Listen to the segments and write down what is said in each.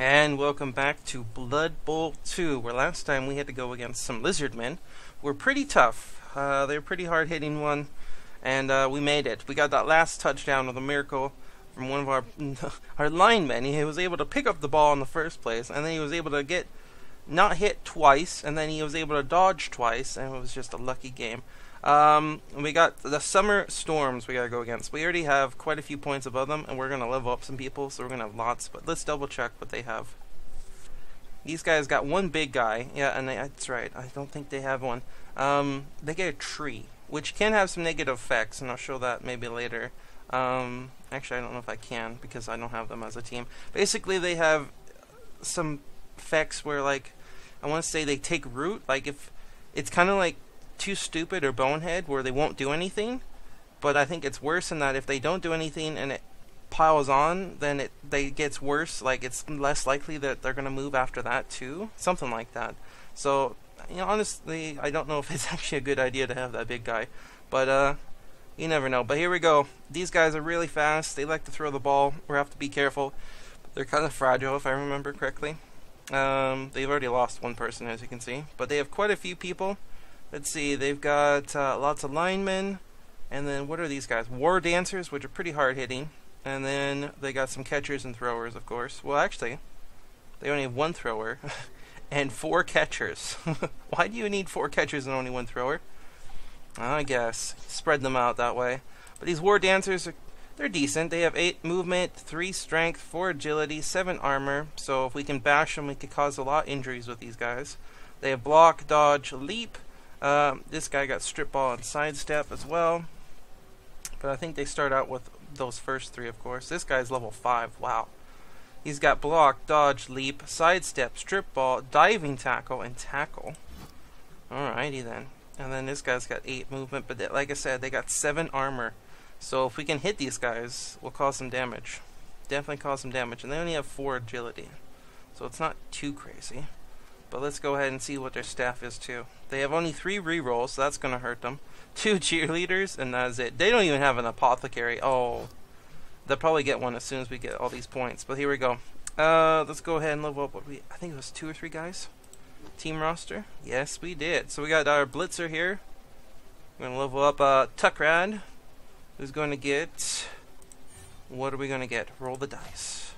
And welcome back to Blood Bowl 2, where last time we had to go against some lizard men. We're pretty tough. Uh, they were pretty hard hitting one, and uh, we made it. We got that last touchdown with a miracle from one of our our linemen. He was able to pick up the ball in the first place, and then he was able to get not hit twice, and then he was able to dodge twice, and it was just a lucky game. Um, we got the summer storms we gotta go against. We already have quite a few points above them, and we're gonna level up some people, so we're gonna have lots. But let's double check what they have. These guys got one big guy. Yeah, and they, that's right. I don't think they have one. Um, they get a tree, which can have some negative effects, and I'll show that maybe later. Um, actually, I don't know if I can because I don't have them as a team. Basically, they have some effects where, like, I want to say they take root. Like, if it's kind of like too stupid or bonehead where they won't do anything. But I think it's worse than that if they don't do anything and it piles on, then it they gets worse. Like it's less likely that they're gonna move after that too, something like that. So you know, honestly, I don't know if it's actually a good idea to have that big guy, but uh, you never know. But here we go. These guys are really fast. They like to throw the ball. We have to be careful. They're kind of fragile, if I remember correctly. Um, they've already lost one person, as you can see, but they have quite a few people. Let's see, they've got uh, lots of linemen, and then what are these guys? War dancers, which are pretty hard hitting, and then they got some catchers and throwers, of course. Well, actually, they only have one thrower and four catchers. Why do you need four catchers and only one thrower? I guess spread them out that way. But these war dancers are they're decent. They have eight movement, three strength, four agility, seven armor. So if we can bash them, we could cause a lot of injuries with these guys. They have block, dodge, leap, um, this guy got strip ball and sidestep as well. But I think they start out with those first three, of course. This guy's level 5. Wow. He's got block, dodge, leap, sidestep, strip ball, diving tackle, and tackle. Alrighty then. And then this guy's got 8 movement, but they, like I said, they got 7 armor. So if we can hit these guys, we'll cause some damage. Definitely cause some damage. And they only have 4 agility. So it's not too crazy. But let's go ahead and see what their staff is too. They have only three rerolls, so that's going to hurt them. Two cheerleaders, and that's it. They don't even have an apothecary. Oh, they'll probably get one as soon as we get all these points. But here we go. Uh, let's go ahead and level up what we. I think it was two or three guys. Team roster. Yes, we did. So we got our blitzer here. We're gonna level up uh, Tuckrad. Who's going to get? What are we gonna get? Roll the dice.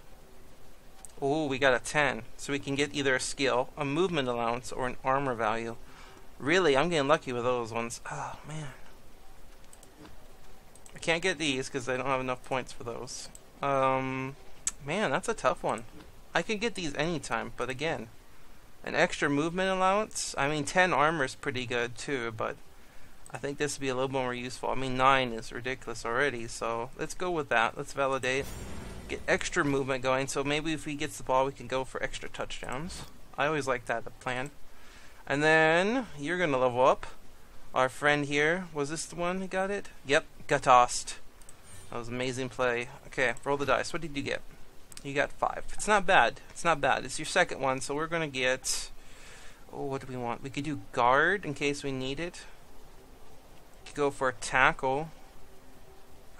Oh, we got a 10. So we can get either a skill, a movement allowance, or an armor value. Really, I'm getting lucky with those ones. Oh, man. I can't get these because I don't have enough points for those. Um, man, that's a tough one. I could get these anytime, but again, an extra movement allowance? I mean, 10 armor is pretty good too, but I think this would be a little more useful. I mean, 9 is ridiculous already, so let's go with that. Let's validate get extra movement going, so maybe if he gets the ball, we can go for extra touchdowns. I always like that the plan. And then you're gonna level up. Our friend here was this the one who got it? Yep, got tossed. That was amazing play. Okay, roll the dice. What did you get? You got five. It's not bad. It's not bad. It's your second one, so we're gonna get. Oh, what do we want? We could do guard in case we need it. Could go for a tackle.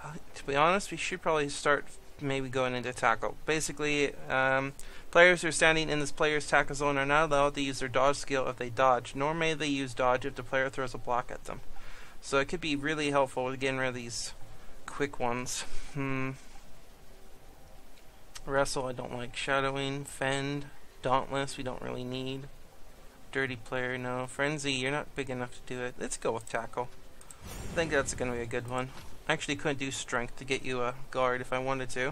Uh, to be honest, we should probably start maybe going into tackle. Basically, um, players who are standing in this player's tackle zone are not allowed to use their dodge skill if they dodge, nor may they use dodge if the player throws a block at them. So it could be really helpful with getting rid of these quick ones. Hmm. Wrestle, I don't like. Shadowing, Fend, Dauntless, we don't really need. Dirty player, no. Frenzy, you're not big enough to do it. Let's go with Tackle. I think that's going to be a good one. Actually couldn't do strength to get you a guard if I wanted to.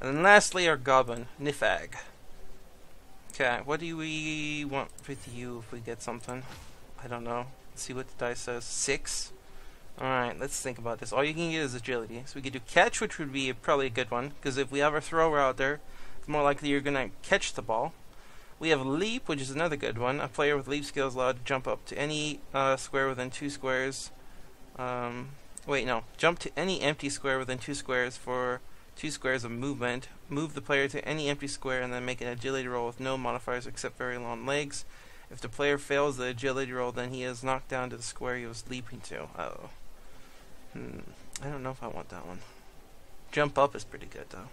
And then lastly, our goblin, Nifag. Okay, what do we want with you if we get something? I don't know. Let's see what the dice says. Six? Alright, let's think about this. All you can get is agility. So we could do catch, which would be probably a good one, because if we have a thrower out there, it's more likely you're going to catch the ball. We have leap, which is another good one. A player with leap skills allowed to jump up to any uh, square within two squares. Um, Wait, no. Jump to any empty square within two squares for two squares of movement. Move the player to any empty square and then make an agility roll with no modifiers except very long legs. If the player fails the agility roll, then he is knocked down to the square he was leaping to. Oh. Hmm. I don't know if I want that one. Jump up is pretty good, though.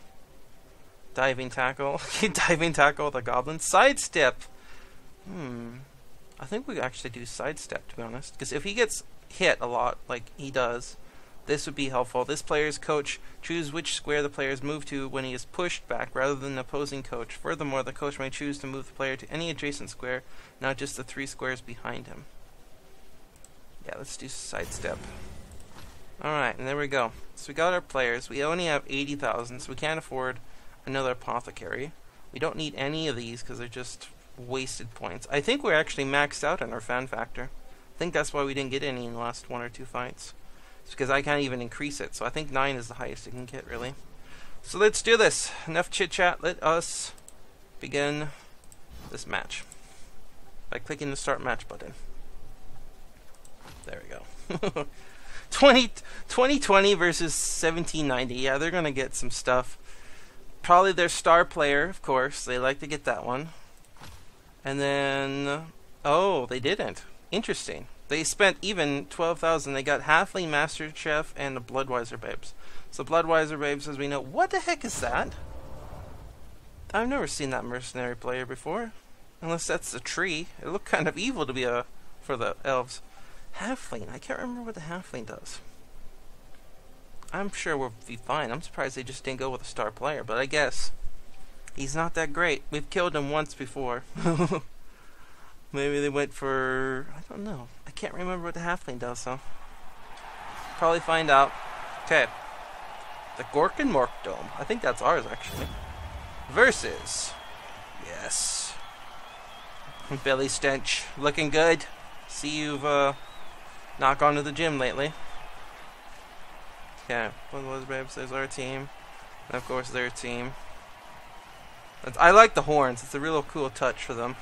Diving tackle. Diving tackle the goblin. Sidestep. Hmm. I think we actually do sidestep, to be honest. Because if he gets hit a lot, like he does, this would be helpful. This player's coach choose which square the player is moved to when he is pushed back rather than the opposing coach. Furthermore, the coach may choose to move the player to any adjacent square, not just the three squares behind him. Yeah, let's do sidestep. Alright, and there we go. So we got our players. We only have 80,000, so we can't afford another apothecary. We don't need any of these because they're just wasted points. I think we're actually maxed out on our fan factor. I think that's why we didn't get any in the last one or two fights. Because I can't even increase it, so I think 9 is the highest it can get, really. So let's do this. Enough chit-chat. Let us begin this match by clicking the start match button. There we go. 20, 2020 versus 1790. Yeah, they're going to get some stuff. Probably their star player, of course. They like to get that one. And then, oh, they didn't. Interesting. They spent even 12,000. They got Halfling Master Chef and the Bloodweiser Babes. So Bloodweiser Babes, as we know, what the heck is that? I've never seen that mercenary player before. Unless that's a tree. It looked kind of evil to be a for the elves. Halfling. I can't remember what the halfling does. I'm sure we'll be fine. I'm surprised they just didn't go with a star player, but I guess he's not that great. We've killed him once before. Maybe they went for I don't know. Can't remember what the halfling does, so probably find out. Okay. The Gork and Mork Dome. I think that's ours actually. Versus Yes. Billy Stench. Looking good. See you've uh not gone to the gym lately. Yeah, what was Babes? There's our team. And of course their team. I like the horns. It's a real cool touch for them.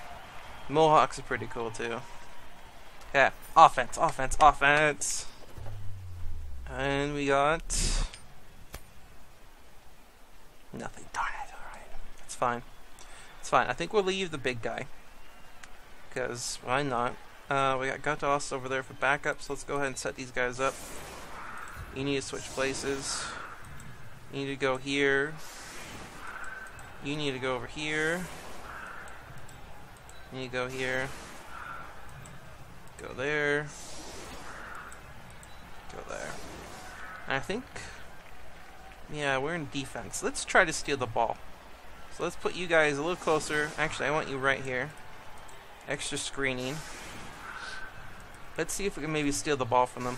Mohawks are pretty cool too. Yeah, offense, offense, offense. And we got nothing. Darn it. Alright. It's fine. It's fine. I think we'll leave the big guy. Because why not? Uh, we got Gatos over there for backup, so let's go ahead and set these guys up. You need to switch places. You need to go here. You need to go over here. You need to go here. Go there. Go there. And I think... Yeah, we're in defense. Let's try to steal the ball. So let's put you guys a little closer. Actually, I want you right here. Extra screening. Let's see if we can maybe steal the ball from them.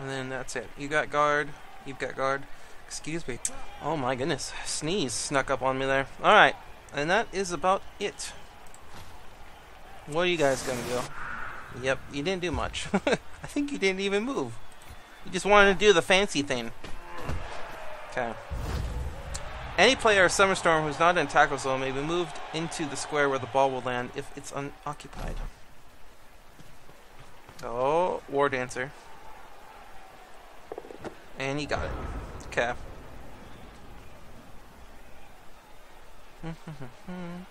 And then that's it. You got guard. You've got guard. Excuse me. Oh my goodness. Sneeze snuck up on me there. Alright. And that is about it. What are you guys gonna do? Yep, you didn't do much. I think you didn't even move. You just wanted to do the fancy thing. Okay. Any player of Summerstorm who's not in tackle zone may be moved into the square where the ball will land if it's unoccupied. Oh, War Dancer. And he got it. Okay. Hmm, hmm, hmm,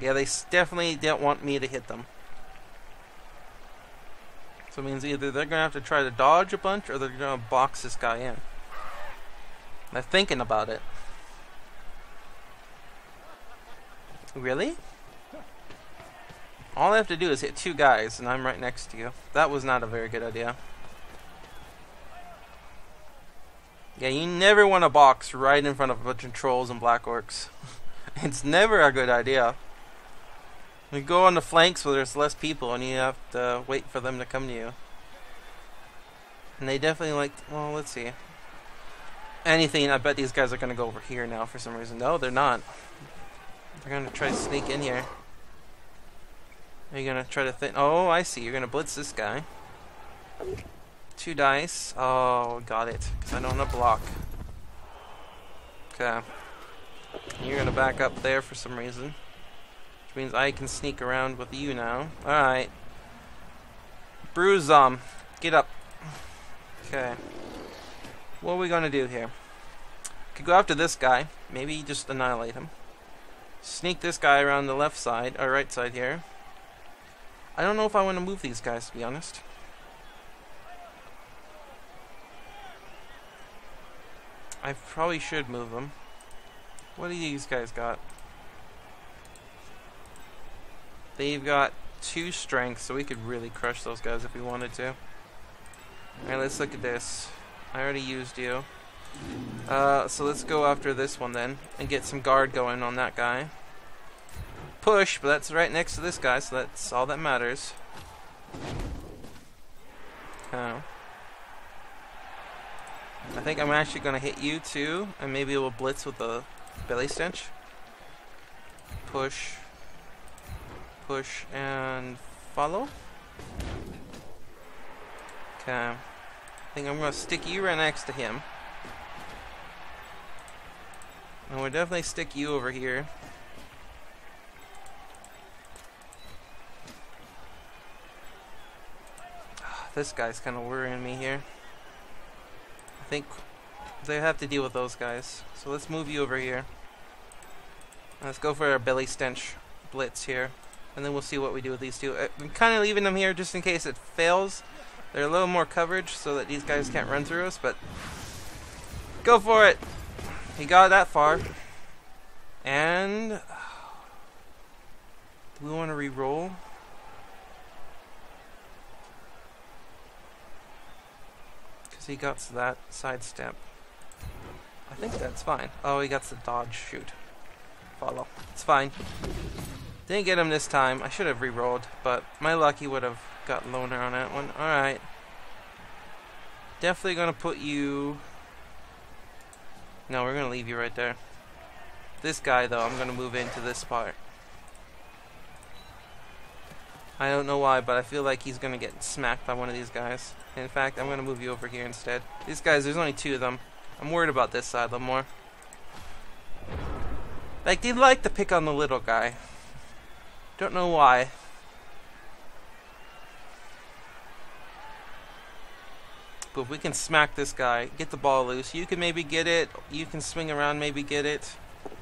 yeah, they definitely don't want me to hit them. So it means either they're going to have to try to dodge a bunch or they're going to box this guy in. They're thinking about it. Really? All I have to do is hit two guys and I'm right next to you. That was not a very good idea. Yeah, you never want to box right in front of a bunch of trolls and black orcs. it's never a good idea. You go on the flanks where there's less people and you have to wait for them to come to you. And they definitely like, well, let's see. Anything, I bet these guys are going to go over here now for some reason. No, they're not. They're going to try to sneak in here. Are you going to try to think? Oh, I see. You're going to blitz this guy. Two dice. Oh, got it. Because I don't want to block. Okay. You're going to back up there for some reason. Means I can sneak around with you now. Alright. Bruise, um, get up. Okay. What are we to do here? Could go after this guy. Maybe just annihilate him. Sneak this guy around the left side, or right side here. I don't know if I want to move these guys, to be honest. I probably should move them. What do these guys got? They've got two strength, so we could really crush those guys if we wanted to. Alright, let's look at this. I already used you. Uh, so let's go after this one then, and get some guard going on that guy. Push, but that's right next to this guy, so that's all that matters. Oh. I think I'm actually going to hit you too, and maybe we'll blitz with the belly stench. Push. Push and follow. Okay. I think I'm going to stick you right next to him. And we'll definitely stick you over here. Ah, this guy's kind of worrying me here. I think they have to deal with those guys. So let's move you over here. Let's go for a belly stench blitz here. And then we'll see what we do with these two. Uh, I'm kind of leaving them here just in case it fails. They're a little more coverage so that these guys can't run through us, but go for it. He got that far. And do we want to re-roll? Because he got that sidestep. I think that's fine. Oh, he got the dodge shoot. Follow. It's fine. Didn't get him this time. I should have re-rolled, but my lucky would have got loner on that one. Alright. Definitely gonna put you... No, we're gonna leave you right there. This guy, though, I'm gonna move into this part. I don't know why, but I feel like he's gonna get smacked by one of these guys. In fact, I'm gonna move you over here instead. These guys, there's only two of them. I'm worried about this side a little more. Like, they like to pick on the little guy. Don't know why. But if we can smack this guy, get the ball loose, you can maybe get it. You can swing around, maybe get it.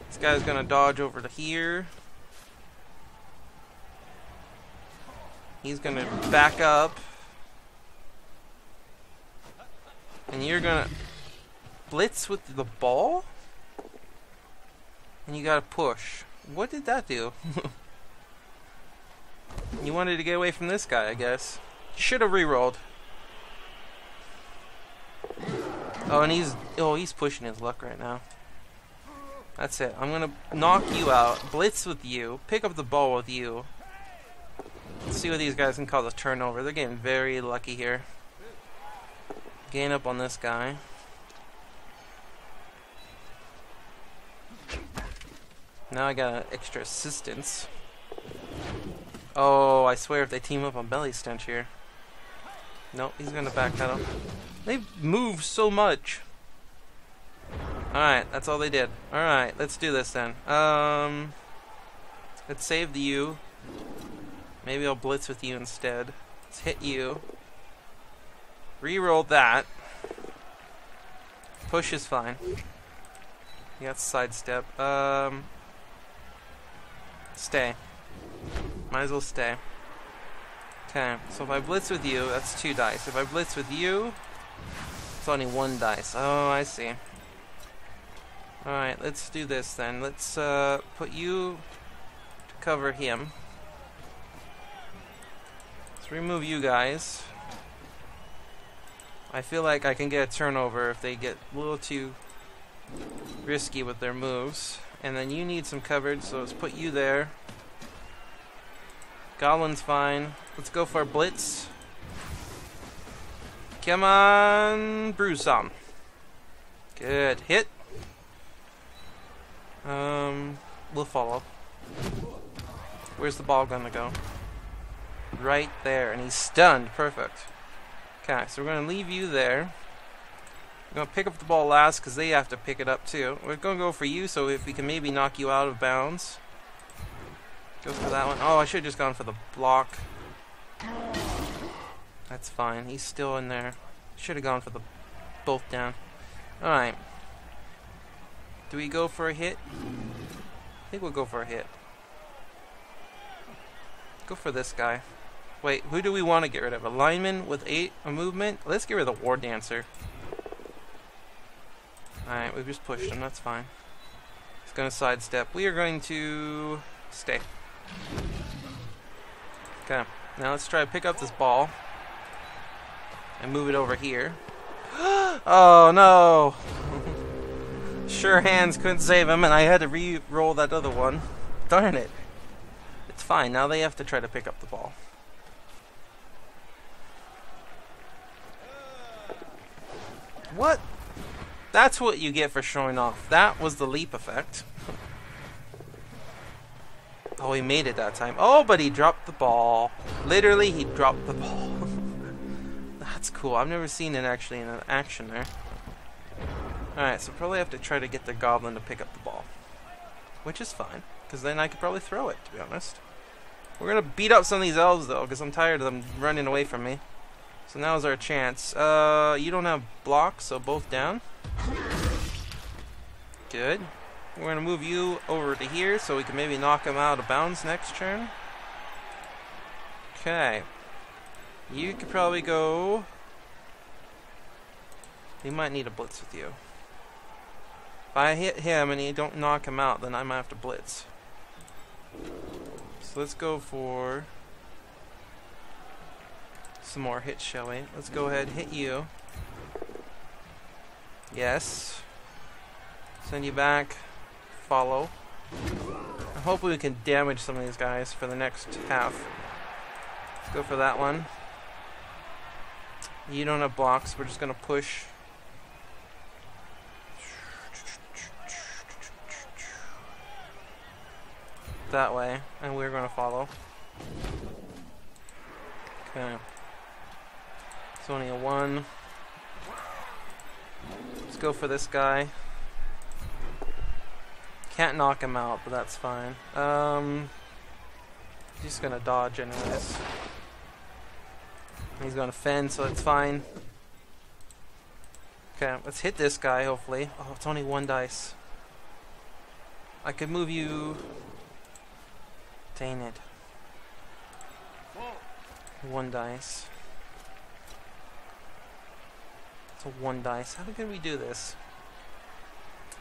This guy's gonna dodge over to here. He's gonna back up. And you're gonna blitz with the ball? And you gotta push. What did that do? you wanted to get away from this guy, I guess. You should have re-rolled. Oh, and he's oh he's pushing his luck right now. That's it. I'm gonna knock you out, blitz with you, pick up the ball with you. Let's see what these guys can call a turnover. They're getting very lucky here. Gain up on this guy. Now I got extra assistance. Oh, I swear if they team up on Belly Stench here. Nope, he's gonna back up. They've moved so much. Alright, that's all they did. Alright, let's do this then. Um, let's save the U. Maybe I'll blitz with you instead. Let's hit you. Reroll that. Push is fine. Got sidestep. Um, stay. Might as well stay. Okay, so if I blitz with you, that's two dice. If I blitz with you, it's only one dice. Oh, I see. Alright, let's do this then. Let's uh, put you to cover him. Let's remove you guys. I feel like I can get a turnover if they get a little too risky with their moves. And then you need some coverage, so let's put you there. Goblin's fine. Let's go for a blitz. Come on, bruise some. Good. Hit. Um, we'll follow. Where's the ball gonna go? Right there, and he's stunned. Perfect. Okay, so we're gonna leave you there. We're gonna pick up the ball last because they have to pick it up too. We're gonna go for you, so if we can maybe knock you out of bounds. Go for that one. Oh, I should have just gone for the block. That's fine. He's still in there. Should have gone for the both down. Alright. Do we go for a hit? I think we'll go for a hit. Go for this guy. Wait, who do we want to get rid of? A lineman with eight a movement? Let's get rid of the war dancer. Alright, we've just pushed him, that's fine. This Gonna sidestep. We are going to stay. Okay. Now let's try to pick up this ball and move it over here. oh no! sure hands couldn't save him, and I had to re-roll that other one. Darn it. It's fine. Now they have to try to pick up the ball. What? That's what you get for showing off. That was the leap effect. Oh, he made it that time. Oh, but he dropped the ball. Literally, he dropped the ball. That's cool. I've never seen it actually in an action there. Alright, so probably have to try to get the goblin to pick up the ball. Which is fine, because then I could probably throw it, to be honest. We're going to beat up some of these elves, though, because I'm tired of them running away from me. So now's our chance. Uh, you don't have blocks, so both down. Good. We're going to move you over to here so we can maybe knock him out of bounds next turn. Okay. You could probably go... He might need a blitz with you. If I hit him and he don't knock him out, then I might have to blitz. So let's go for some more hits, shall we? Let's go ahead and hit you. Yes. Send you back. Follow. Hopefully we can damage some of these guys for the next half. Let's go for that one. You don't have blocks. We're just going to push. That way. And we're going to follow. Okay. It's only a one. Let's go for this guy. Can't knock him out, but that's fine. Um, he's gonna dodge anyways. He's gonna fend, so it's fine. Okay, let's hit this guy, hopefully. Oh, it's only one dice. I could move you... Dang it. One dice. It's a one dice. How can we do this?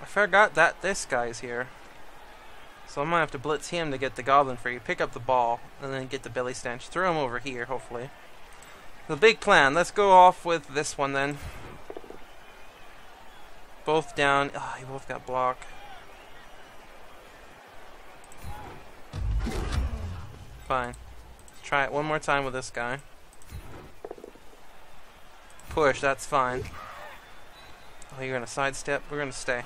I forgot that this guy's here. So I'm gonna have to blitz him to get the goblin for you. Pick up the ball, and then get the belly stench. Throw him over here, hopefully. The big plan. Let's go off with this one then. Both down. Oh, you both got block. Fine. Let's try it one more time with this guy push, that's fine. Oh, you're gonna sidestep? We're gonna stay.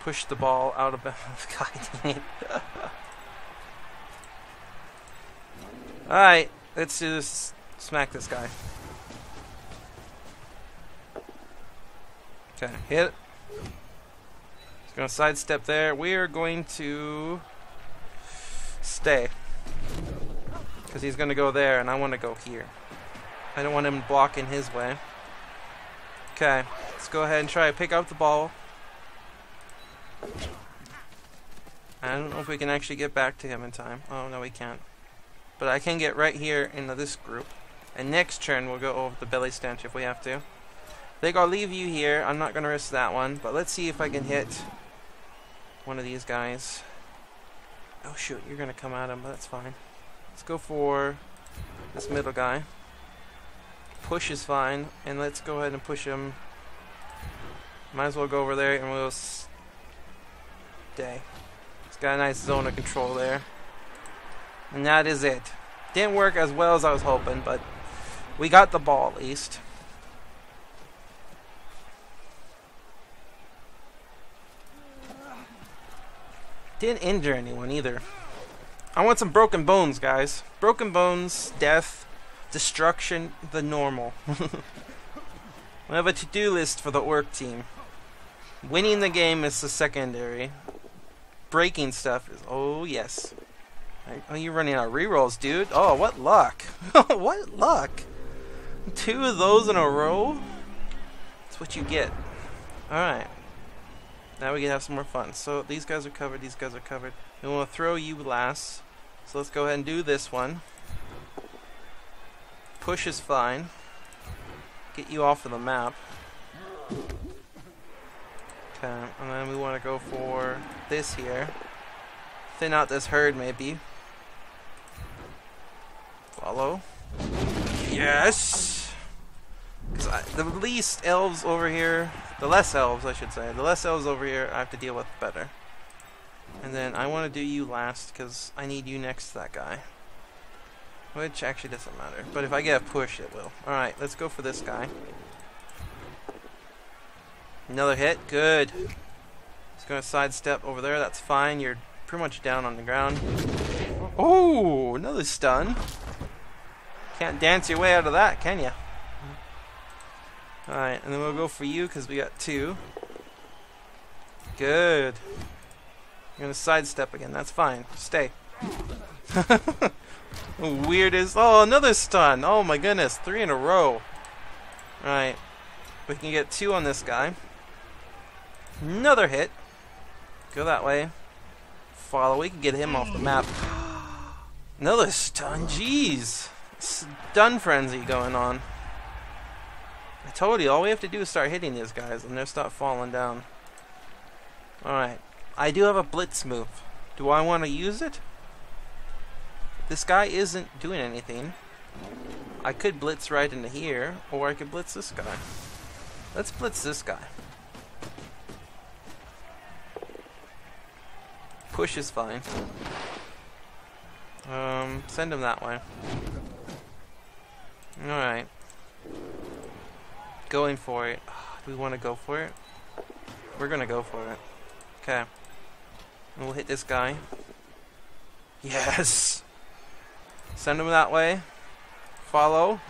Push the ball out of bounds. God Alright, let's just. Smack this guy. Okay, hit. He's gonna sidestep there. We are going to stay. Because he's gonna go there, and I want to go here. I don't want him blocking his way. Okay, let's go ahead and try to pick up the ball. I don't know if we can actually get back to him in time. Oh, no, we can't. But I can get right here into this group. And next turn, we'll go over the belly stench if we have to. I think I'll leave you here. I'm not going to risk that one. But let's see if I can hit one of these guys. Oh, shoot. You're going to come at him, but that's fine. Let's go for this middle guy. Push is fine, and let's go ahead and push him. Might as well go over there and we'll stay. It's got a nice zone of control there. And that is it. Didn't work as well as I was hoping, but we got the ball at least. Didn't injure anyone either. I want some broken bones, guys. Broken bones, death, destruction, the normal. we have a to-do list for the orc team. Winning the game is the secondary. Breaking stuff is, oh yes. Oh, you're running out of rerolls, dude. Oh, what luck. what luck. Two of those in a row? That's what you get. Alright. Now we can have some more fun. So these guys are covered, these guys are covered. We want to throw you last. So let's go ahead and do this one. Push is fine. Get you off of the map. Okay, and then we want to go for this here. Thin out this herd, maybe. Follow. Yes! Because the least elves over here, the less elves, I should say, the less elves over here I have to deal with better. And then I want to do you last, because I need you next to that guy. Which actually doesn't matter. But if I get a push, it will. Alright, let's go for this guy. Another hit. Good. He's going to sidestep over there. That's fine. You're pretty much down on the ground. Oh, another stun. Can't dance your way out of that, can you? Alright, and then we'll go for you because we got two. Good. You're going to sidestep again. That's fine. Stay. Weirdest. Oh, another stun. Oh my goodness. Three in a row. Alright. We can get two on this guy. Another hit. Go that way. Follow. We can get him off the map. Another stun. Jeez. Stun frenzy going on. I told you, all we have to do is start hitting these guys and they'll start falling down. Alright. I do have a blitz move. Do I want to use it? This guy isn't doing anything. I could blitz right into here, or I could blitz this guy. Let's blitz this guy. Push is fine. Um, send him that way. Alright. Going for it. Do we want to go for it? We're gonna go for it. Okay. We'll hit this guy. Yes! Send him that way. Follow.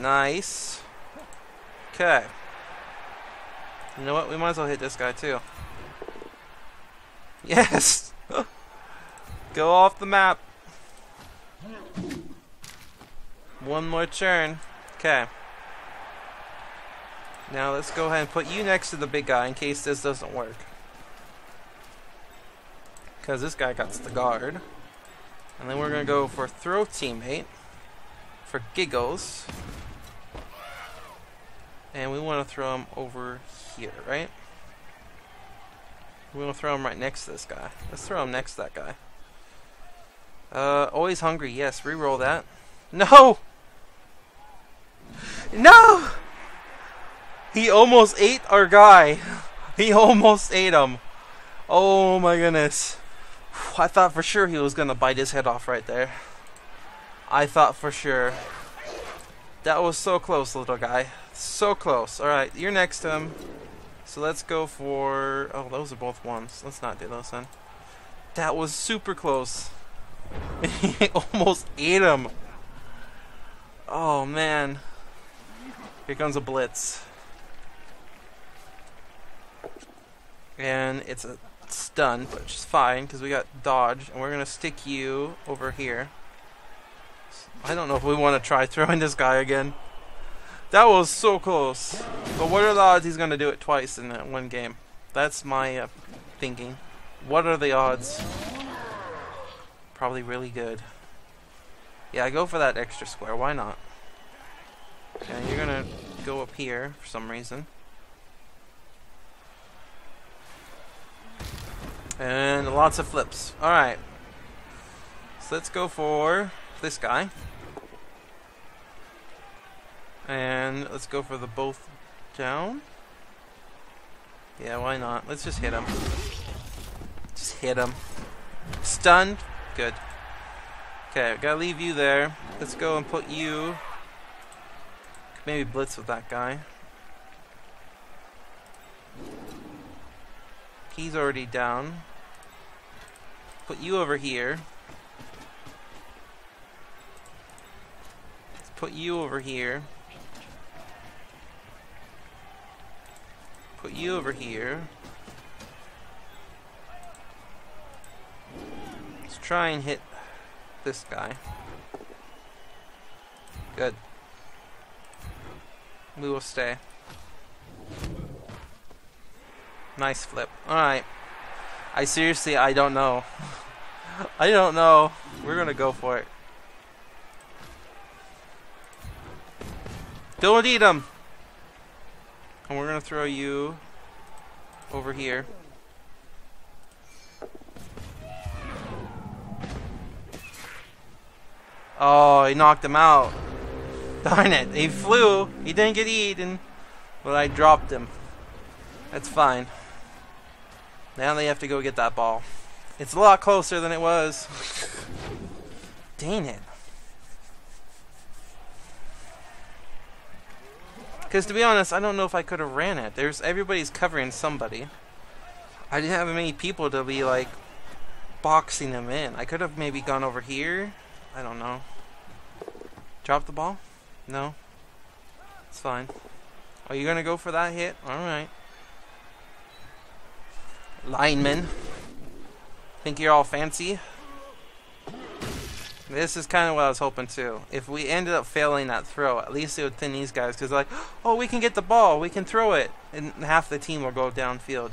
Nice. Okay. You know what? We might as well hit this guy too. Yes! Go off the map. One more turn. Okay. Now let's go ahead and put you next to the big guy in case this doesn't work. Because this guy got the guard. And then we're going to go for throw teammate. For giggles. And we want to throw him over here, right? We're going to throw him right next to this guy. Let's throw him next to that guy. Uh, always hungry. Yes, re-roll that. No! No! He almost ate our guy. He almost ate him. Oh my goodness. I thought for sure he was to bite his head off right there. I thought for sure. That was so close, little guy. So close. Alright, you're next to him. So let's go for... Oh, those are both ones. Let's not do those then. That was super close. he almost ate him. Oh, man. Here comes a blitz. And it's a stun, which is fine because we got dodge, and we're gonna stick you over here. I don't know if we want to try throwing this guy again. That was so close. But what are the odds he's gonna do it twice in that one game? That's my uh, thinking. What are the odds? Probably really good. Yeah, I go for that extra square. Why not? Okay, you're gonna go up here for some reason. And lots of flips. Alright. So let's go for this guy. And let's go for the both down. Yeah, why not? Let's just hit him. Just hit him. Stunned. Good. Okay, gotta leave you there. Let's go and put you... Maybe blitz with that guy. He's already down. Put you over here. Let's put you over here. Put you over here. Let's try and hit this guy. Good. We will stay. Nice flip. Alright. I seriously, I don't know. I don't know. We're gonna go for it. Don't eat him! And we're gonna throw you over here. Oh, he knocked him out. Darn it, he flew. He didn't get eaten. But I dropped him. That's fine. Now they have to go get that ball. It's a lot closer than it was. Dang it. Because to be honest, I don't know if I could have ran it. There's everybody's covering somebody. I didn't have many people to be like boxing them in. I could have maybe gone over here. I don't know. Drop the ball? No. It's fine. Are you gonna go for that hit? Alright. Lineman. Think you're all fancy? This is kind of what I was hoping too. If we ended up failing that throw, at least it would thin these guys because like, oh, we can get the ball, we can throw it, and half the team will go downfield.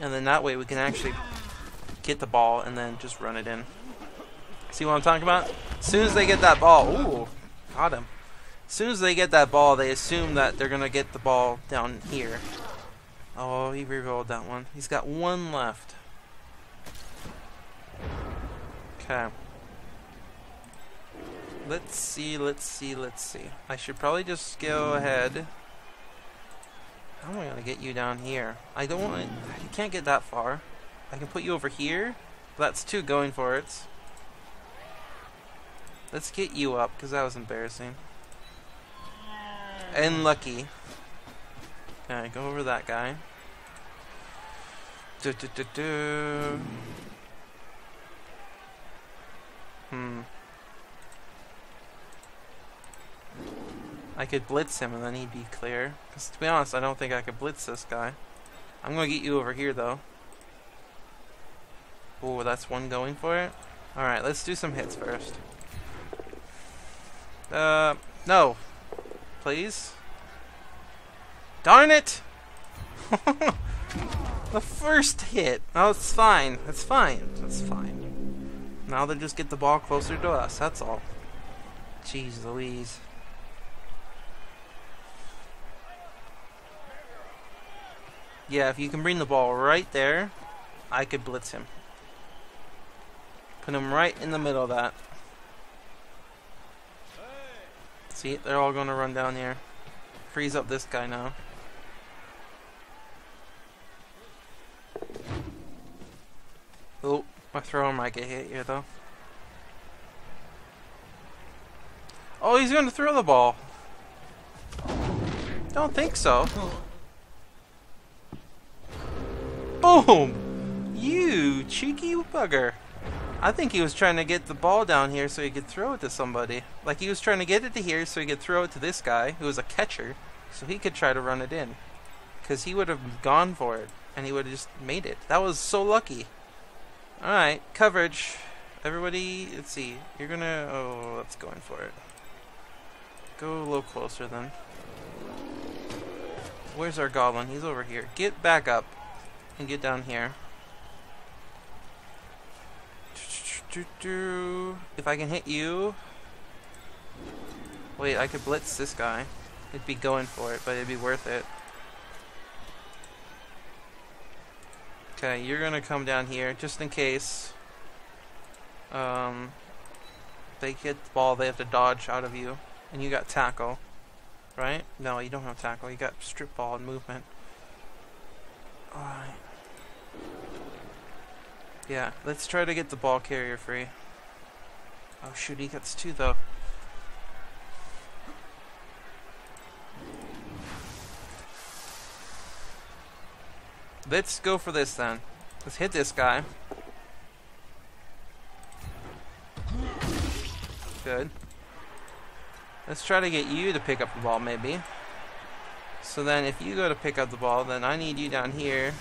And then that way we can actually get the ball and then just run it in. See what I'm talking about? As soon as they get that ball, ooh, got him. As soon as they get that ball, they assume that they're gonna get the ball down here. Oh, he rerolled that one. He's got one left. Okay. Let's see, let's see, let's see. I should probably just go ahead. How am I gonna get you down here? I don't want. You can't get that far. I can put you over here. That's two going for it. Let's get you up because that was embarrassing. And lucky. Okay, go over that guy. Do, do, do, do. Hmm. I could blitz him and then he'd be clear. Because to be honest, I don't think I could blitz this guy. I'm going to get you over here though. Oh, that's one going for it? Alright, let's do some hits first. Uh, no. Please? Darn it! the first hit! Oh, it's fine. It's fine. It's fine. Now they just get the ball closer to us, that's all. Jeez Louise. Yeah, if you can bring the ball right there, I could blitz him. Put him right in the middle of that. See, they're all going to run down here. Freeze up this guy now. Oh, him, might get hit here though. Oh, he's going to throw the ball. Don't think so. Boom! You cheeky bugger. I think he was trying to get the ball down here so he could throw it to somebody. Like he was trying to get it to here so he could throw it to this guy, who was a catcher, so he could try to run it in. Because he would have gone for it, and he would have just made it. That was so lucky. Alright, coverage. Everybody, let's see. You're gonna... Oh, let's go in for it. Go a little closer then. Where's our goblin? He's over here. Get back up. And get down here. If I can hit you... Wait, I could blitz this guy. It'd be going for it, but it'd be worth it. Okay, you're gonna come down here, just in case. Um, they get the ball, they have to dodge out of you. And you got tackle. Right? No, you don't have tackle. You got strip ball and movement. Alright. Yeah, let's try to get the ball carrier free. Oh shoot, he gets two though. Let's go for this then. Let's hit this guy. Good. Let's try to get you to pick up the ball maybe. So then if you go to pick up the ball, then I need you down here.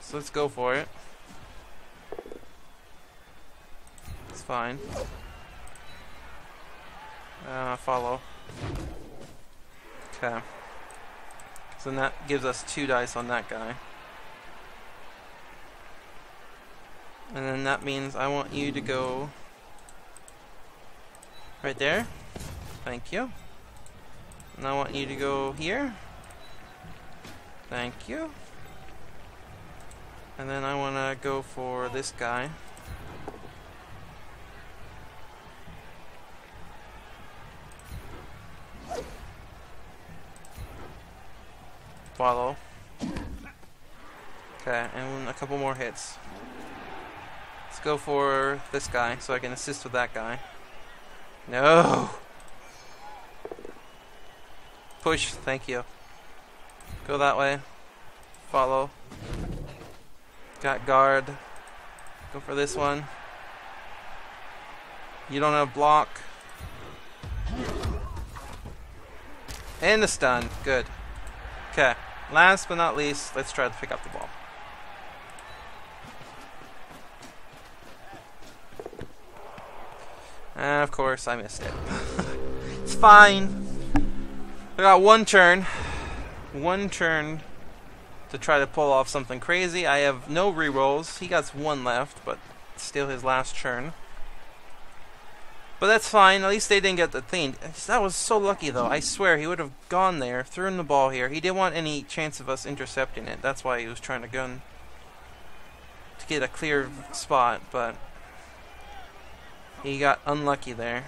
So let's go for it. It's fine. Uh, follow. Okay. So that gives us two dice on that guy. And then that means I want you to go right there. Thank you. And I want you to go here. Thank you. And then I want to go for this guy. Follow. Okay, and a couple more hits. Let's go for this guy so I can assist with that guy. No! Push, thank you. Go that way. Follow. Got guard. Go for this one. You don't have block. And the stun. Good. Okay. Last but not least, let's try to pick up the ball. And of course, I missed it. it's fine. I got one turn. One turn to try to pull off something crazy. I have no rerolls. He got one left, but still his last turn. But that's fine. At least they didn't get the thing. That was so lucky, though. I swear he would have gone there, thrown the ball here. He didn't want any chance of us intercepting it. That's why he was trying to gun to get a clear spot. But he got unlucky there.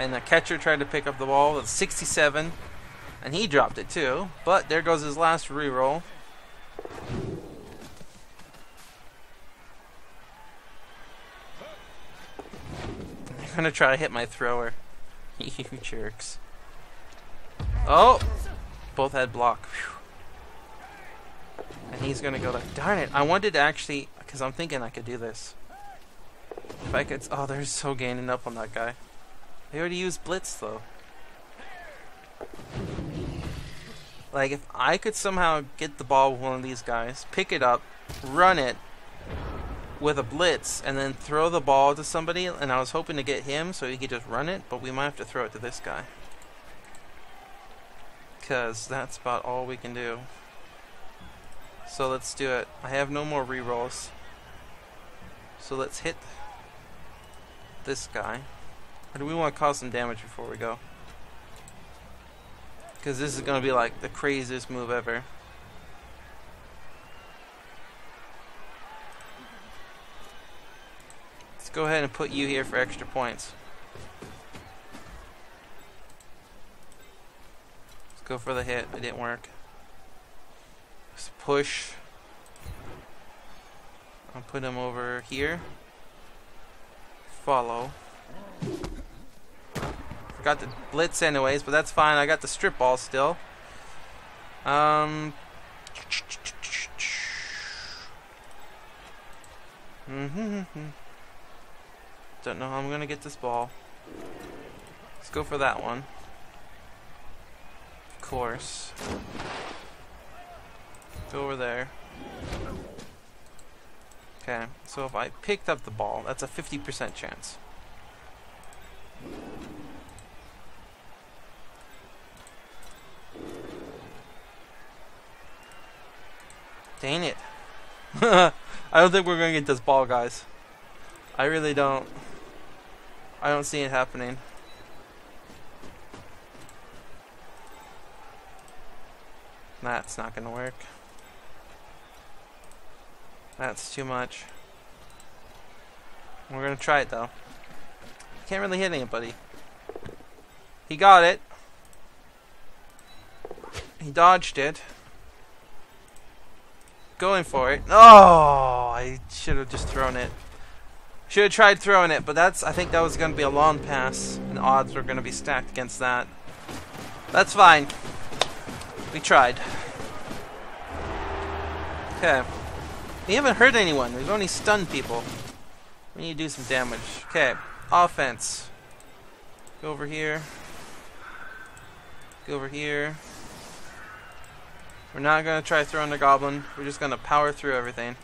And the catcher tried to pick up the ball with 67. And he dropped it too. But there goes his last reroll. Gonna try to hit my thrower. you jerks. Oh! Both had block. Whew. And he's gonna go like, darn it, I wanted to actually, because I'm thinking I could do this. If I could, oh, they're so gaining up on that guy. They already used Blitz though. Like, if I could somehow get the ball with one of these guys, pick it up, run it with a blitz, and then throw the ball to somebody, and I was hoping to get him so he could just run it, but we might have to throw it to this guy. Because that's about all we can do. So let's do it. I have no more rerolls. So let's hit this guy. Or do we want to cause some damage before we go? Because this is going to be like the craziest move ever. Let's go ahead and put you here for extra points. Let's go for the hit. It didn't work. Let's push. I'll put him over here. Follow. Forgot the blitz anyways, but that's fine. I got the strip ball still. Um. Mm-hmm. Don't know how I'm gonna get this ball. Let's go for that one. Of course. Go over there. Okay, so if I picked up the ball, that's a 50% chance. Dang it. I don't think we're going to get this ball, guys. I really don't. I don't see it happening. That's not to work. That's too much. We're to try it, though. Can't really hit anybody. He got it. He dodged it going for it. Oh, I should have just thrown it. Should have tried throwing it, but that's I think that was going to be a long pass, and odds were going to be stacked against that. That's fine. We tried. Okay. We haven't hurt anyone. We've only stunned people. We need to do some damage. Okay. Offense. Go over here. Go over here. We're not going to try throwing the goblin. We're just going to power through everything.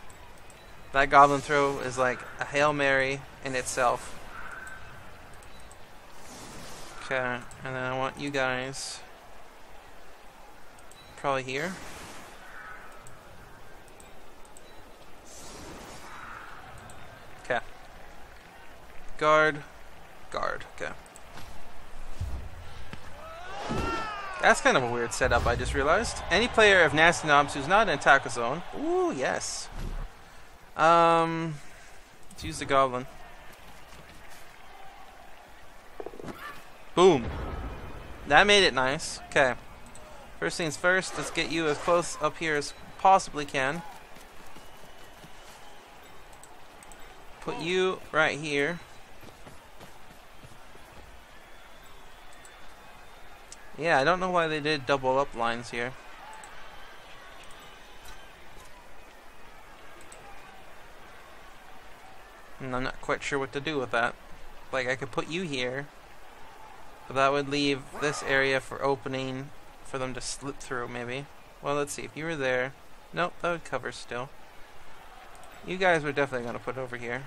That goblin throw is like a Hail Mary in itself. Okay, and then I want you guys probably here. Okay. Guard. Guard. Okay. That's kind of a weird setup, I just realized. Any player of Nasty Knobs who's not in attack zone. Ooh, yes. Um, let's use the Goblin. Boom. That made it nice. Okay. First things first, let's get you as close up here as possibly can. Put you right here. Yeah, I don't know why they did double up lines here. And I'm not quite sure what to do with that. Like, I could put you here, but that would leave this area for opening for them to slip through, maybe. Well, let's see. If you were there... Nope, that would cover still. You guys were definitely going to put over here.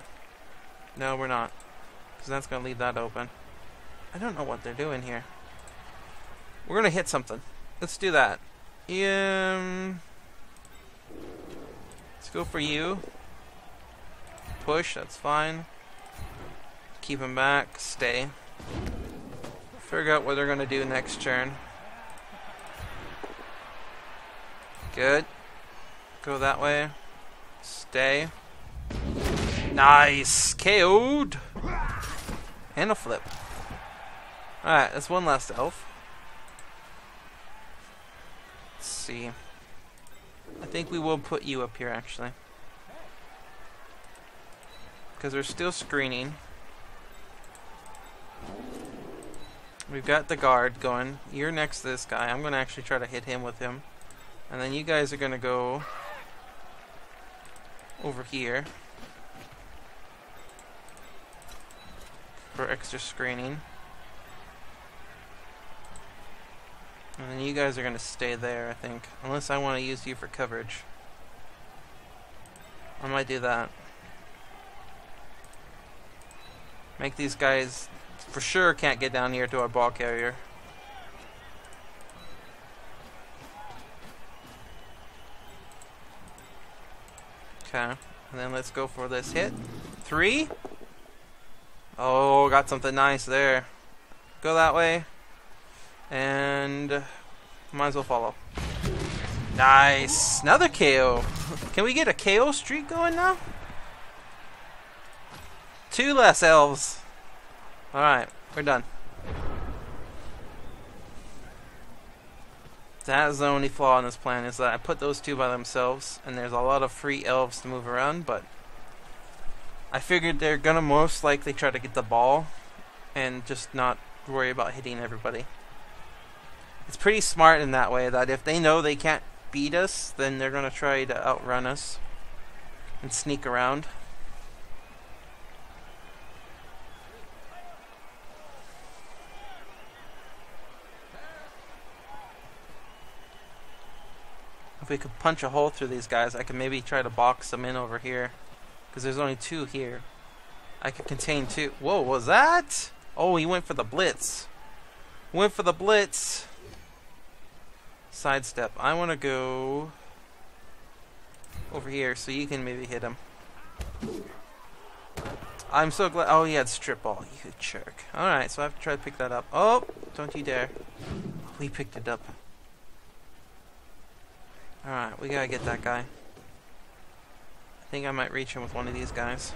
No, we're not. Because that's going to leave that open. I don't know what they're doing here. We're going to hit something. Let's do that. Um, let's go for you. Push, that's fine. Keep him back. Stay. Figure out what they're going to do next turn. Good. Go that way. Stay. Nice! KO'd! And a flip. Alright, that's one last elf. Let's see. I think we will put you up here, actually. Because we're still screening. We've got the guard going. You're next to this guy. I'm going to actually try to hit him with him. And then you guys are going to go over here for extra screening. And then you guys are going to stay there, I think. Unless I want to use you for coverage. I might do that. Make these guys for sure can't get down here to our ball carrier. Okay. And then let's go for this hit. Three. Oh, got something nice there. Go that way. And might as well follow. Nice. Another KO. Can we get a KO streak going now? Two less elves. Alright, we're done. That is the only flaw in this plan, is that I put those two by themselves, and there's a lot of free elves to move around, but I figured they're gonna most likely try to get the ball, and just not worry about hitting everybody. It's pretty smart in that way, that if they know they can't beat us, then they're gonna try to outrun us, and sneak around. We could punch a hole through these guys, I could maybe try to box them in over here. Because there's only two here. I could contain two. Whoa, was that? Oh, he went for the blitz. Went for the blitz. Sidestep. I want to go over here so you can maybe hit him. I'm so glad. Oh, he had strip ball. You jerk. Alright, so I have to try to pick that up. Oh, don't you dare. We picked it up. Alright, we gotta get that guy. I think I might reach him with one of these guys.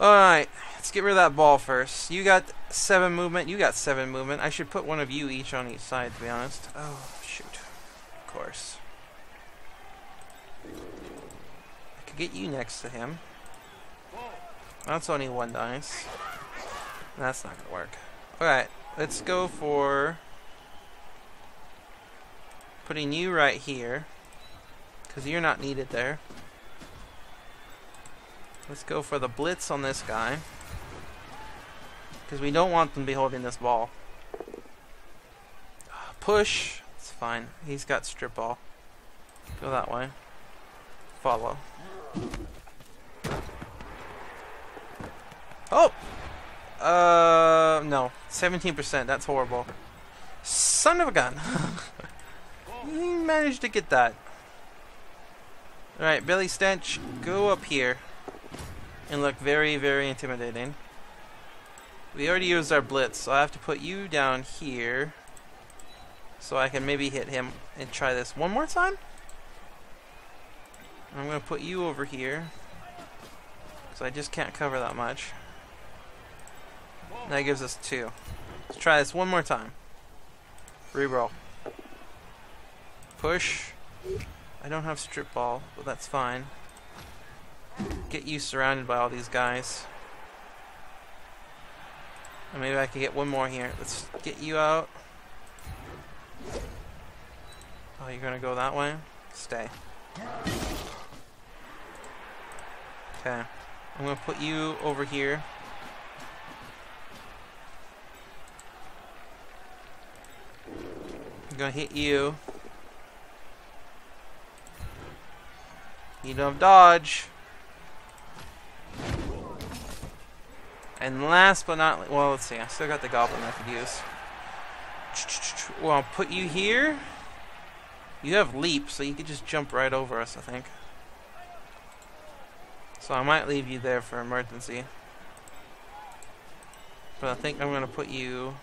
Alright, let's get rid of that ball first. You got seven movement, you got seven movement. I should put one of you each on each side, to be honest. Oh, shoot. Of course. I could get you next to him. That's only one dice. That's not gonna work. Alright, let's go for putting you right here because you're not needed there. Let's go for the blitz on this guy because we don't want them to be holding this ball. Push. It's fine. He's got strip ball. Go that way. Follow. Oh! Uh, no. 17%. That's horrible. Son of a gun. he managed to get that. Alright, Billy Stench, go up here. And look very, very intimidating. We already used our blitz, so I have to put you down here. So I can maybe hit him and try this one more time. I'm going to put you over here. Because I just can't cover that much. That gives us two. Let's try this one more time. Reroll. Push. I don't have strip ball, but that's fine. Get you surrounded by all these guys. And maybe I can get one more here. Let's get you out. Oh, you're gonna go that way? Stay. Okay. I'm gonna put you over here. I'm gonna hit you. You don't have dodge. And last but not well, let's see. I still got the goblin I could use. Well, I'll put you here. You have leap, so you could just jump right over us, I think. So I might leave you there for emergency. But I think I'm going to put you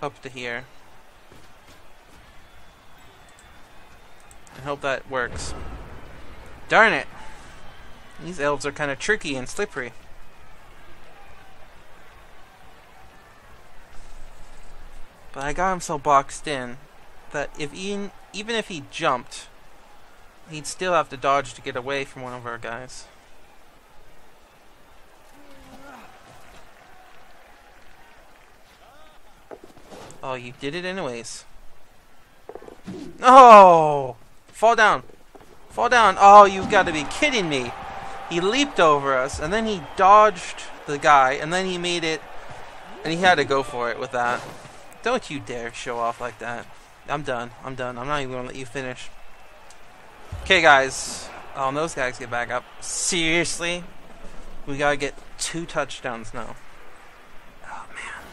up to here. I hope that works. Darn it! These elves are kind of tricky and slippery. But I got him so boxed in that if even, even if he jumped, he'd still have to dodge to get away from one of our guys. Oh, you did it anyways. No! Fall down. Fall down. Oh, you've got to be kidding me. He leaped over us, and then he dodged the guy, and then he made it, and he had to go for it with that. Don't you dare show off like that. I'm done. I'm done. I'm not even going to let you finish. Okay, guys. Oh, those guys get back up. Seriously? We got to get two touchdowns now. Oh, man.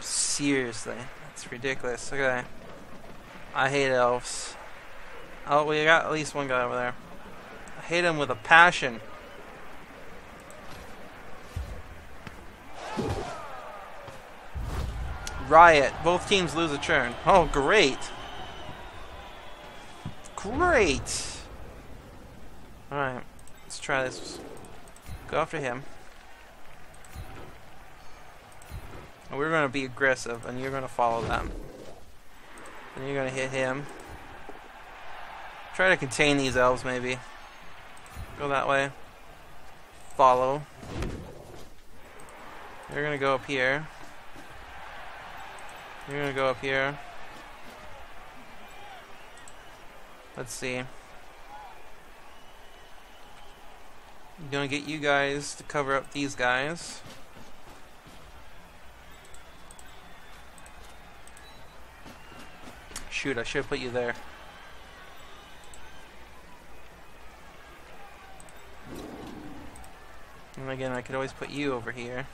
Seriously. That's ridiculous. Okay. I hate elves. Oh, we got at least one guy over there. I hate him with a passion. Riot. Both teams lose a turn. Oh, great. Great. Alright. Let's try this. Go after him. we're going to be aggressive, and you're going to follow them. And you're to hit him. Try to contain these elves, maybe. Go that way. Follow. You're gonna go up here. You're gonna go up here. Let's see. I'm gonna get you guys to cover up these guys. Shoot, I should have put you there. And again, I could always put you over here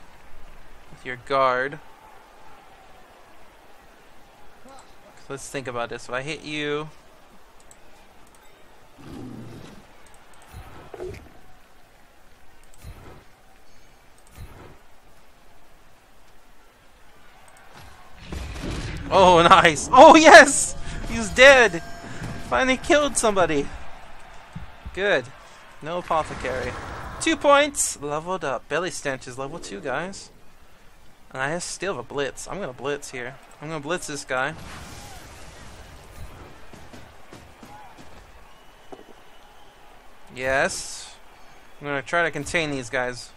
with your guard. Let's think about this. If I hit you... Oh, nice! Oh, yes! He's dead! Finally killed somebody! Good. No apothecary. Two points! Leveled up. Belly Stench is level 2, guys. And I still have a blitz. I'm gonna blitz here. I'm gonna blitz this guy. Yes. I'm gonna try to contain these guys.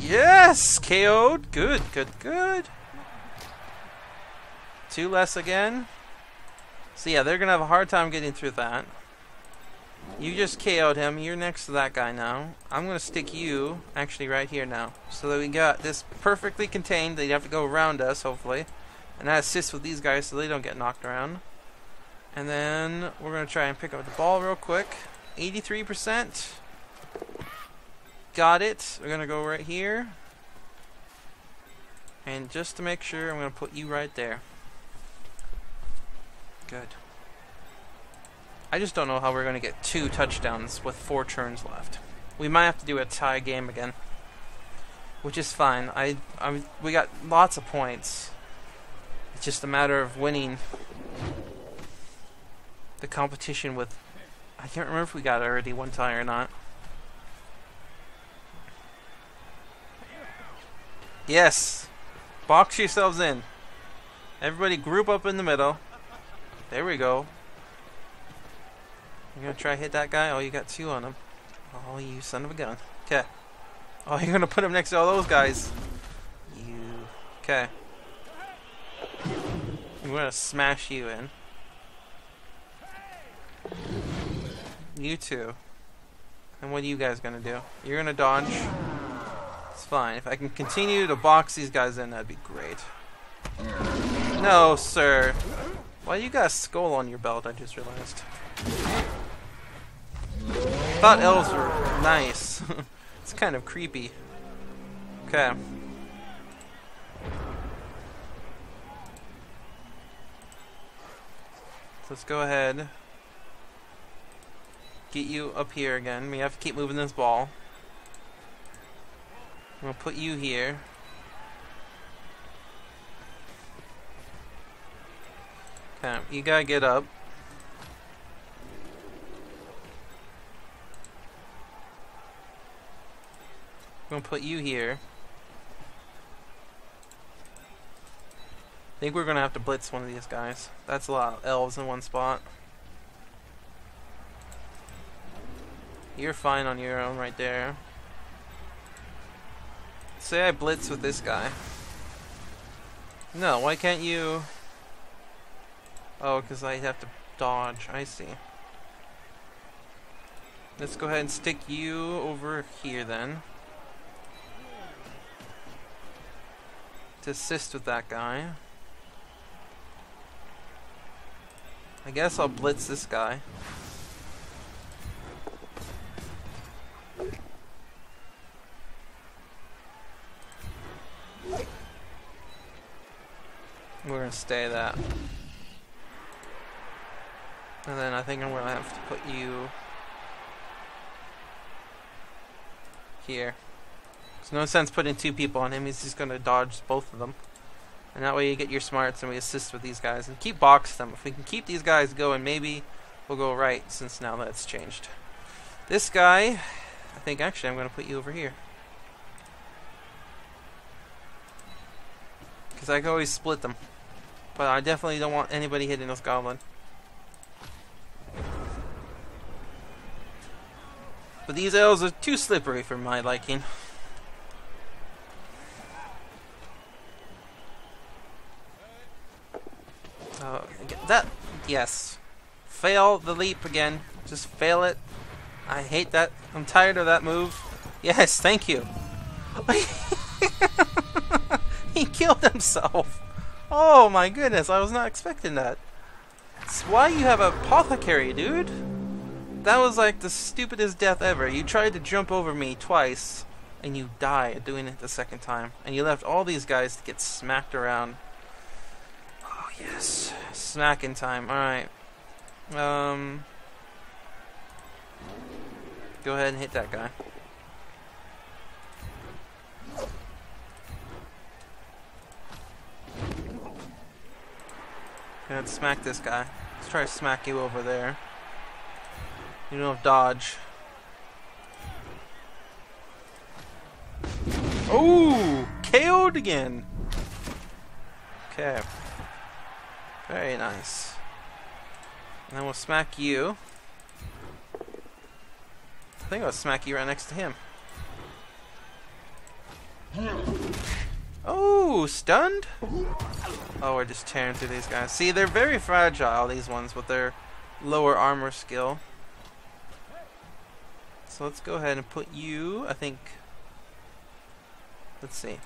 Yes! KO'd. Good, good, good. Two less again. So yeah, they're gonna have a hard time getting through that. You just KO'd him. You're next to that guy now. I'm going to stick you actually right here now. So that we got this perfectly contained. They'd have to go around us, hopefully. And I assist with these guys so they don't get knocked around. And then we're going to try and pick up the ball real quick. 83%. Got it. We're going to go right here. And just to make sure, I'm going to put you right there. Good. I just don't know how we're going to get two touchdowns with four turns left. We might have to do a tie game again. which is fine. I, I, we got lots of points. It's just a matter of winning the competition with. I can't remember if we got already one tie or not. Yes, box yourselves in. Everybody group up in the middle. There we go. You gonna try hit that guy? Oh, you got two on him. Oh, you son of a gun. Okay. Oh, you're gonna put him next to all those guys. You. Okay. I'm gonna smash you in. You too. And what are you guys gonna do? You're gonna dodge. It's fine. If I can continue to box these guys in, that'd be great. No, sir. Why you got a skull on your belt, I just realized. Thought elves were nice. it's kind of creepy. Okay. Let's go ahead. Get you up here again. We have to keep moving this ball. I'm gonna put you here. You gotta get up. I'm gonna put you here. I think we're gonna have to blitz one of these guys. That's a lot of elves in one spot. You're fine on your own right there. Say I blitz with this guy. No, why can't you... Oh, because I have to dodge. I see. Let's go ahead and stick you over here then. To assist with that guy. I guess I'll blitz this guy. We're gonna stay that. And then I think I'm gonna have to put you here. There's no sense putting two people on him, he's just gonna dodge both of them. And that way you get your smarts and we assist with these guys. And keep box them. If we can keep these guys going, maybe we'll go right since now that's changed. This guy, I think actually I'm gonna put you over here. Because I can always split them. But I definitely don't want anybody hitting this goblin. But these elves are too slippery for my liking. Uh, that, yes. Fail the leap again. Just fail it. I hate that. I'm tired of that move. Yes, thank you. he killed himself. Oh my goodness, I was not expecting that. That's why you have a apothecary, dude. That was like the stupidest death ever. You tried to jump over me twice, and you died doing it the second time. And you left all these guys to get smacked around. Oh, yes. Smacking time. Alright. Um. Go ahead and hit that guy. Gonna smack this guy. Let's try to smack you over there. You don't have dodge. Oh, KO'd again. Okay. Very nice. And then we'll smack you. I think I'll smack you right next to him. Oh, stunned? Oh, we're just tearing through these guys. See, they're very fragile, these ones, with their lower armor skill. So let's go ahead and put you, I think... Let's see.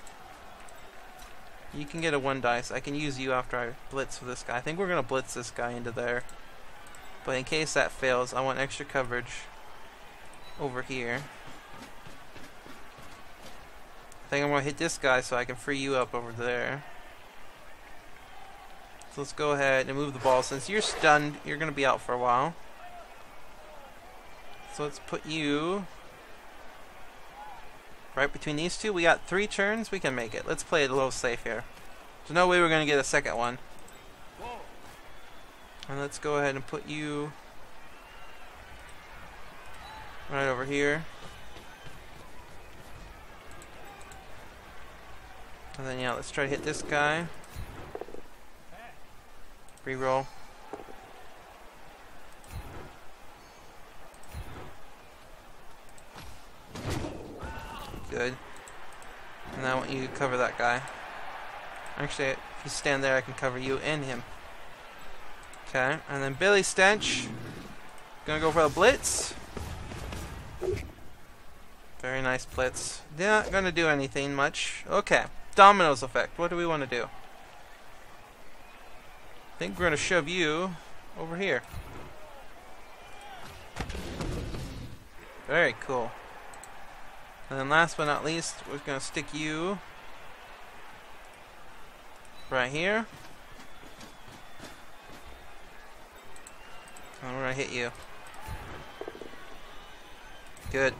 You can get a one dice. I can use you after I blitz with this guy. I think we're going to blitz this guy into there. But in case that fails, I want extra coverage over here. I think I'm going to hit this guy so I can free you up over there. So let's go ahead and move the ball. Since you're stunned, you're going to be out for a while. So let's put you right between these two. We got three turns. We can make it. Let's play it a little safe here. There's no way we're going to get a second one. And let's go ahead and put you right over here. And then yeah, let's try to hit this guy. Reroll. Good. And I want you to cover that guy. Actually, if you stand there, I can cover you and him. Okay, and then Billy Stench. Gonna go for the blitz. Very nice blitz. They're not gonna do anything much. Okay, dominoes effect. What do we want to do? I think we're gonna shove you over here. Very cool. And then last but not least, we're gonna stick you right here. And we're gonna hit you. Good.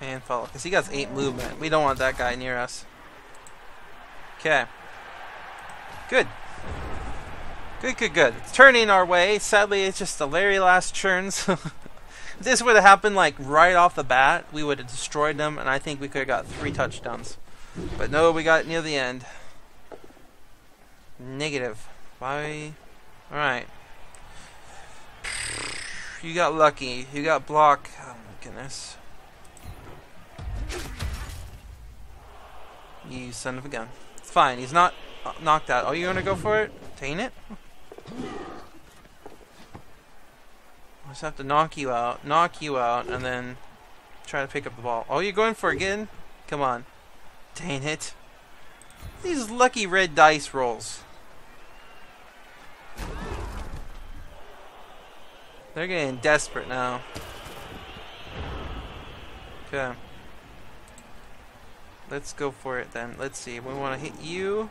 And follow, because he got 8 movement. We don't want that guy near us. Okay. Good. Good, good, good. It's turning our way. Sadly, it's just the Larry last turns. if this would have happened like right off the bat, we would have destroyed them, and I think we could have got three touchdowns. But no, we got near the end. Negative. Why? Alright. You got lucky. You got block. Oh my goodness. You son of a gun. It's fine. He's not knocked out. Are you gonna go for it? Taint it? Just have to knock you out, knock you out, and then try to pick up the ball. Oh, you're going for again? Come on. Dang it. These lucky red dice rolls. They're getting desperate now. Okay. Let's go for it then. Let's see. We want to hit you.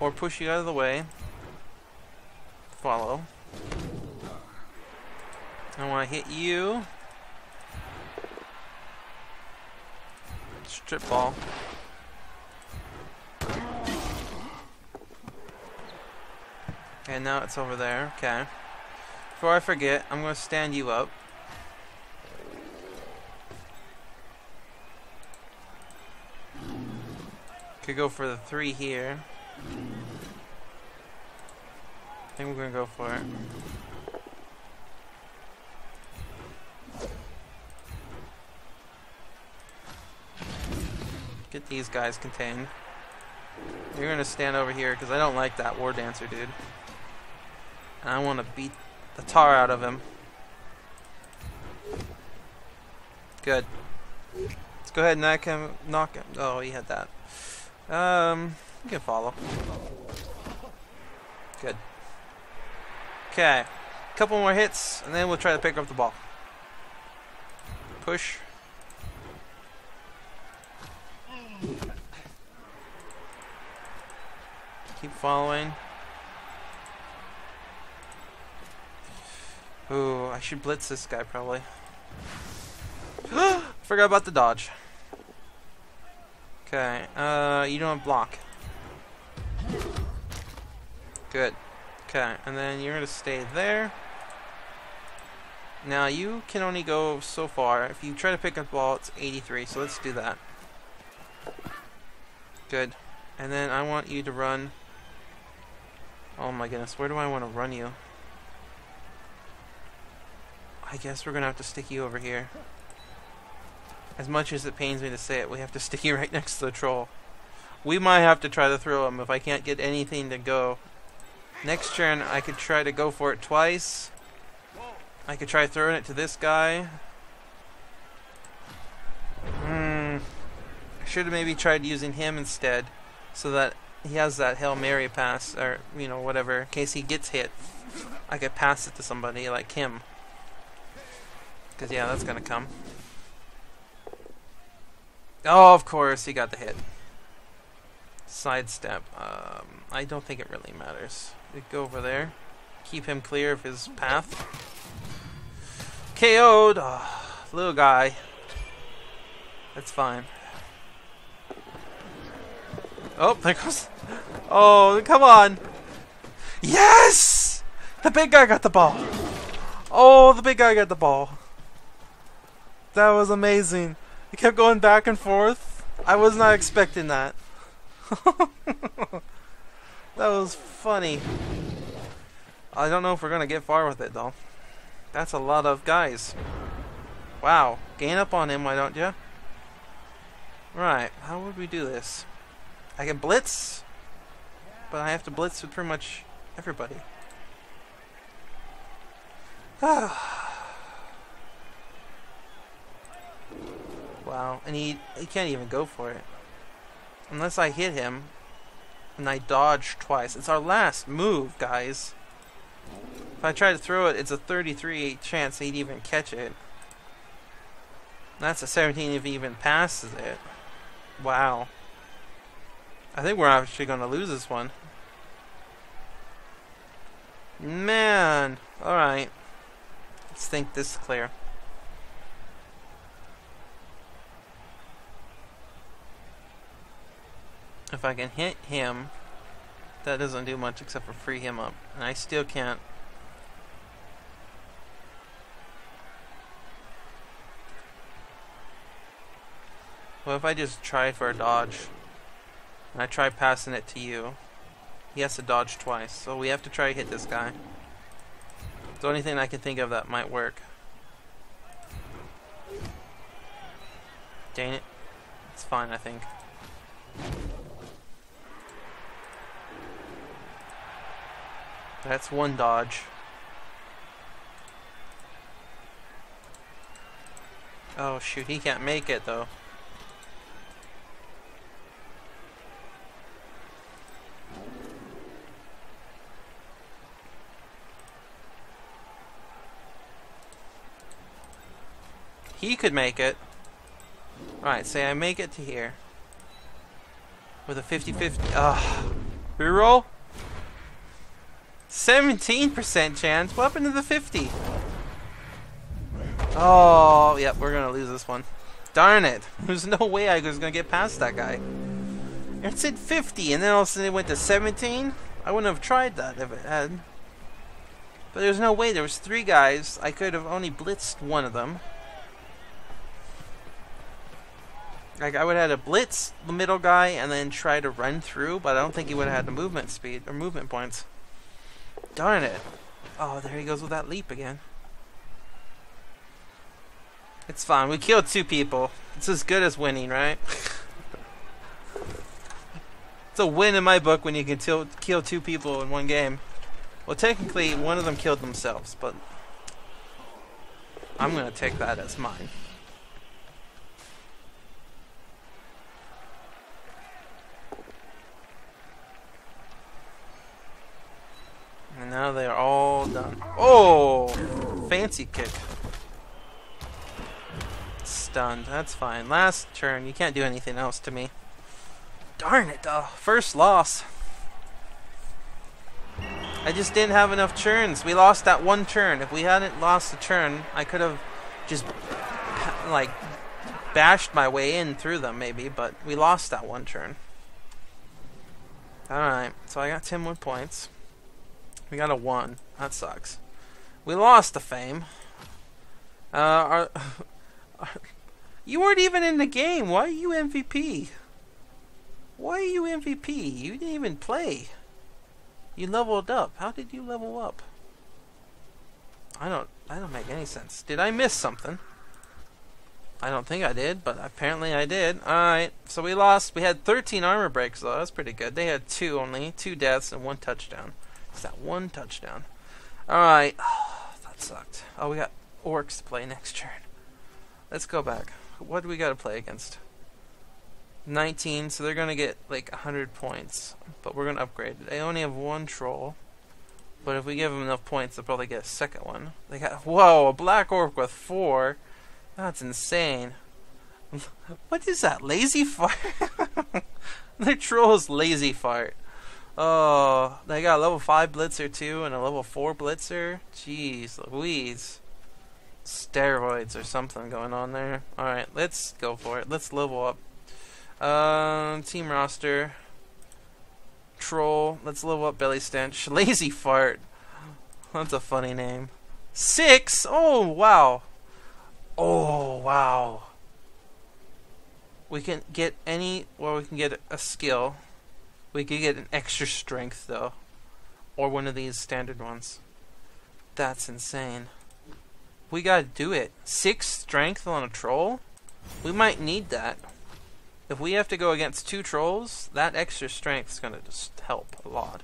Or push you out of the way. Follow. I want to hit you. Strip ball. And now it's over there. Okay. Before I forget, I'm going to stand you up. Could go for the three here. I think we're going to go for it. Get these guys contained. You're gonna stand over here because I don't like that war dancer dude. And I want to beat the tar out of him. Good. Let's go ahead and knock him. Knock him. Oh, he had that. Um, you can follow. Good. Okay. Couple more hits, and then we'll try to pick up the ball. Push. Keep following. Ooh, I should blitz this guy probably. Forgot about the dodge. Okay, uh, you don't block. Good. Okay, and then you're gonna stay there. Now you can only go so far. If you try to pick up the ball, it's 83, so let's do that. Good. And then I want you to run. Oh my goodness, where do I want to run you? I guess we're gonna have to stick you over here. As much as it pains me to say it, we have to stick you right next to the troll. We might have to try to throw him if I can't get anything to go. Next turn, I could try to go for it twice. I could try throwing it to this guy. Hmm. I should have maybe tried using him instead, so that he has that Hail Mary pass, or, you know, whatever, in case he gets hit. I could pass it to somebody like him. Because, yeah, that's going to come. Oh, of course, he got the hit. Sidestep. Um, I don't think it really matters. We go over there. Keep him clear of his path. KO'd. Oh, little guy. That's fine. Oh, there goes. Oh, come on. Yes! The big guy got the ball. Oh, the big guy got the ball. That was amazing. He kept going back and forth. I was not expecting that. that was funny. I don't know if we're going to get far with it, though. That's a lot of guys. Wow. Gain up on him, why don't you? Right. How would we do this? I can blitz, but I have to blitz with pretty much everybody. wow. And he, he can't even go for it. Unless I hit him and I dodge twice. It's our last move, guys. If I try to throw it, it's a 33 chance he'd even catch it. That's a 17 if he even passes it. Wow. I think we're actually going to lose this one. Man. Alright. Let's think this clear. If I can hit him, that doesn't do much except for free him up. And I still can't. What if I just try for a dodge? And I try passing it to you. He has to dodge twice, so we have to try to hit this guy. It's the only thing I can think of that might work. Dang it. It's fine, I think. That's one dodge. Oh shoot, he can't make it though. He could make it. Right, say I make it to here. With a 50-50. Ugh. Reroll? 17% chance. What happened to the 50? Oh, yep, we're gonna lose this one. Darn it. There's no way I was gonna get past that guy. It said 50, and then all of a sudden it went to 17? I wouldn't have tried that if it had. But there's no way. There was three guys. I could have only blitzed one of them. Like, I would have had to blitz the middle guy and then try to run through, but I don't think he would have had the movement speed or movement points. Darn it. Oh, there he goes with that leap again. It's fine. We killed two people. It's as good as winning, right? it's a win in my book when you can kill two people in one game. Well, technically, one of them killed themselves, but I'm going to take that as mine. And now they are all done. Oh! Fancy kick. Stunned. That's fine. Last turn. You can't do anything else to me. Darn it, though. First loss. I just didn't have enough turns. We lost that one turn. If we hadn't lost the turn, I could have just, like, bashed my way in through them, maybe. But we lost that one turn. Alright, so I got 10 more points. We got a 1. That sucks. We lost the fame. Uh, our, our, you weren't even in the game. Why are you MVP? Why are you MVP? You didn't even play. You leveled up. How did you level up? I don't I don't make any sense. Did I miss something? I don't think I did, but apparently I did. Alright, so we lost. We had 13 armor breaks, though. That's pretty good. They had two only. Two deaths and one touchdown. It's that one touchdown. Alright. Oh, that sucked. Oh, we got orcs to play next turn. Let's go back. What do we got to play against? 19, so they're going to get like 100 points. But we're going to upgrade. They only have one troll. But if we give them enough points, they'll probably get a second one. They got whoa, a black orc with four. That's insane. What is that? Lazy fart? Their troll's lazy fart. Oh, they got a level 5 blitzer too and a level 4 blitzer. Jeez Louise. steroids or something going on there. Alright, let's go for it. Let's level up. Um, team roster. Troll. Let's level up Belly Stench. Lazy Fart. That's a funny name. Six? Oh, wow. Oh, wow. We can get any, well, we can get a skill. We could get an extra strength, though. Or one of these standard ones. That's insane. We gotta do it. Six strength on a troll? We might need that. If we have to go against two trolls, that extra strength's gonna just help a lot.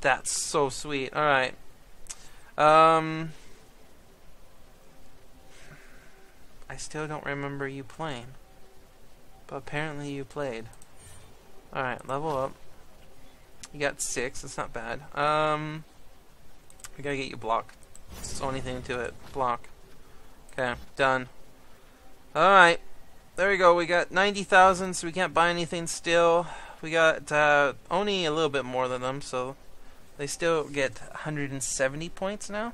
That's so sweet. Alright. Um... I still don't remember you playing. But apparently you played. Alright, level up. You got six, that's not bad. Um... We gotta get you block. That's the only thing to it. Block. Okay, done. Alright. There we go. We got 90,000, so we can't buy anything still. We got uh, only a little bit more than them, so they still get 170 points now.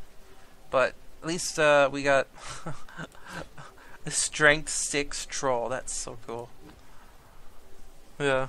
But at least uh, we got a strength 6 troll. That's so cool. Yeah.